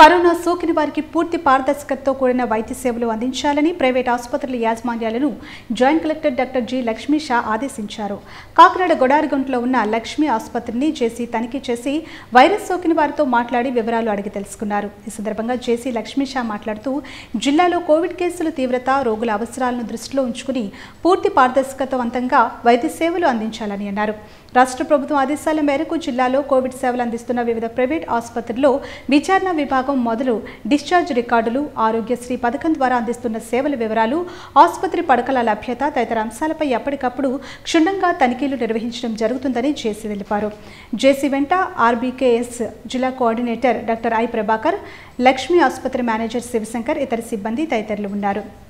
Corona సోకిన వారికి పూర్తి పారదర్శకతతో కూడిన వైద్య సేవలు అందించాలని ప్రైవేట్ ఆసుపత్రుల యాజమాన్యాలను joint collector doctor G Lakshmi Shah ఆదేశించారు. కాకినాడ గొడారిగుంటలో ఉన్న లక్ష్మీ ఆసుపత్రిని జేసీ తనిఖీ చేసి వైరస్ సోకిన వారితో మాట్లాడి వివరాలు అడిగి తెలుసుకున్నారు. ఈ సందర్భంగా జేసీ లక్ష్మీ షా మాట్లాడుతూ జిల్లాలో కోవిడ్ కేసుల తీవ్రత రోగుల అవసరాలను దృష్టిలో ఉంచుకుని పూర్తి పారదర్శకతవంతంగా వైద్య సేవలు అందించాలని అన్నారు. రాష్ట్ర ప్రభుత్వం ఆదేశాల మేరకు జిల్లాలో కోవిడ్ సేవలు అందిస్తున్న వివిధ ప్రైవేట్ ఆసుపత్రుల్లో విచారణ విభాగం మొదలు డిశ్చార్జ్ రికార్డులు ఆరోగ్యశ్రీ పథకం ద్వారా అందిస్తున్న సేవల వివరాలు ఆసుపత్రి పడకల లభ్యత తదితర అంశాలపై ఎప్పటికప్పుడు క్షుణ్ణంగా తనిఖీలు నిర్వహించడం జరుగుతుందని జేసీ తెలిపారు. జేసీ వెంట ఆర్బీకేఎస్ జిల్లా coordinator doctor I Prabhakar Lakshmi ఆసుపత్రి మేనేజర్ శివశంకర్ ఇతర సిబ్బంది తదితరులు ఉన్నారు.